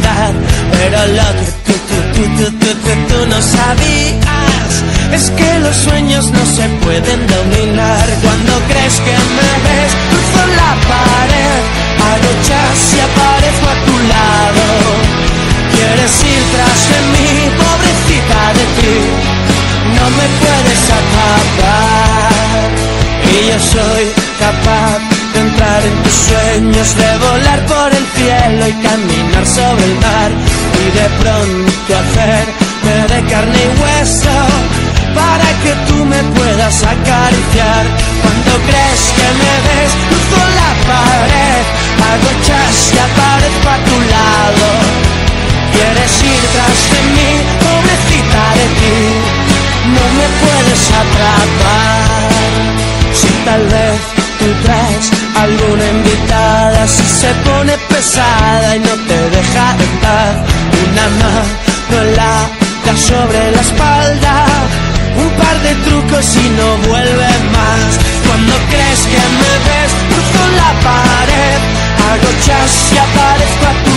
Pero lo que tú, tú, tú, tú, tú, tú, tú no sabías es que los sueños no se pueden dominar. Cuando crees que me ves, cruzo la pared, agochas y aparezco a tu lado. Quieres ir tras de mí, pobrecita de ti, no me puedes atrapar. Y yo soy capaz de entrar en tus sueños, de volar por el cielo y caminar de pronto hacerme de carne y hueso para que tú me puedas acariciar. Cuando crees que me ves, cruzo la pared, agochas y aparezco a tu lado. Quieres ir tras de mí, pobrecita de ti, no me puedes atrapar. Si tal vez tú traes alguna invitada, si se pone pesada y no te deja en paz, una mano la da sobre la espalda, un par de trucos y no vuelve más. Cuando crees que me ves, cruzo la pared, agochas y aparezco a tu.